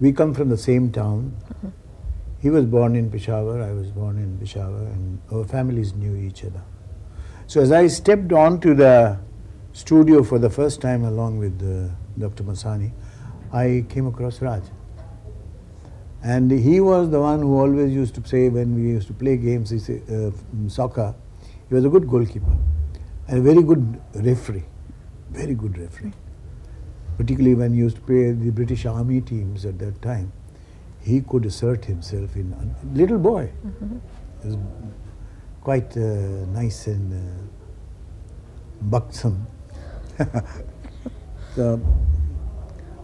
we come from the same town. He was born in Peshawar, I was born in Peshawar, and our families knew each other. So as I stepped onto the studio for the first time along with uh, Dr. Masani, I came across Raj. And he was the one who always used to say when we used to play games, he uh, soccer, he was a good goalkeeper and a very good referee, very good referee Particularly when he used to play the British Army teams at that time, he could assert himself in a little boy. He was quite uh, nice and uh, buxom. so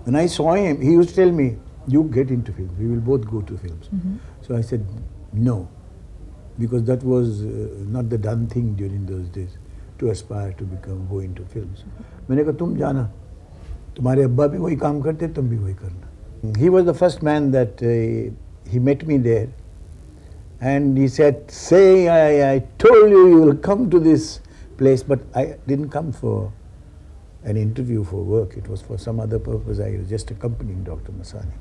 when I saw him, he used to tell me, "You get into films. We will both go to films." So I said, "No," because that was uh, not the done thing during those days to aspire to become go into films. मैंने कहा तुम जाना तुम्हारे अब्बा भी वही काम करते तुम भी वही करना He was the first man that uh, he met me there and he said, say I, I told you you will come to this place but I didn't come for an interview for work. It was for some other purpose. I was just accompanying Dr. Masani.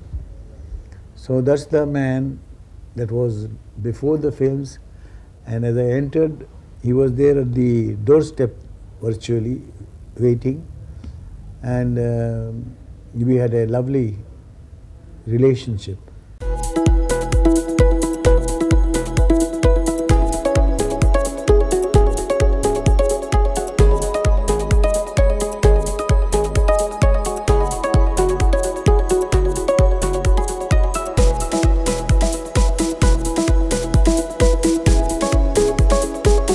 So that's the man that was before the films and as I entered he was there at the doorstep virtually waiting and um we had a lovely relationship